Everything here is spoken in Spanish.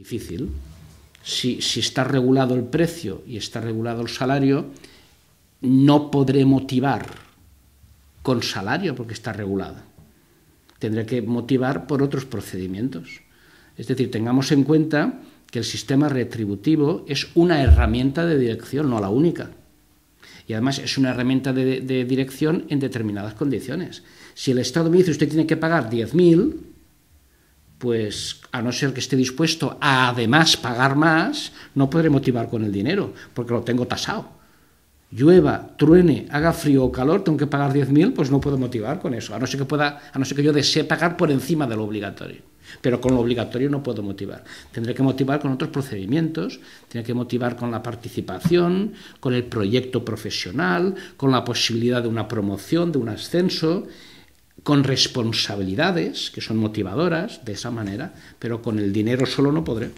Difícil. Si, si está regulado el precio y está regulado el salario, no podré motivar con salario porque está regulado. Tendré que motivar por otros procedimientos. Es decir, tengamos en cuenta que el sistema retributivo es una herramienta de dirección, no la única. Y además es una herramienta de, dirección en determinadas condiciones. Si el Estado me dice usted tiene que pagar 10.000, pues a no ser que esté dispuesto a además pagar más, no podré motivar con el dinero, porque lo tengo tasado llueva, truene, haga frío o calor, tengo que pagar 10.000, pues no puedo motivar con eso, a no ser que pueda, a no ser que yo desee pagar por encima de lo obligatorio. Pero con lo obligatorio no puedo motivar. Tendré que motivar con otros procedimientos, tendré que motivar con la participación, con el proyecto profesional, con la posibilidad de una promoción, de un ascenso, con responsabilidades que son motivadoras de esa manera, pero con el dinero solo no podré.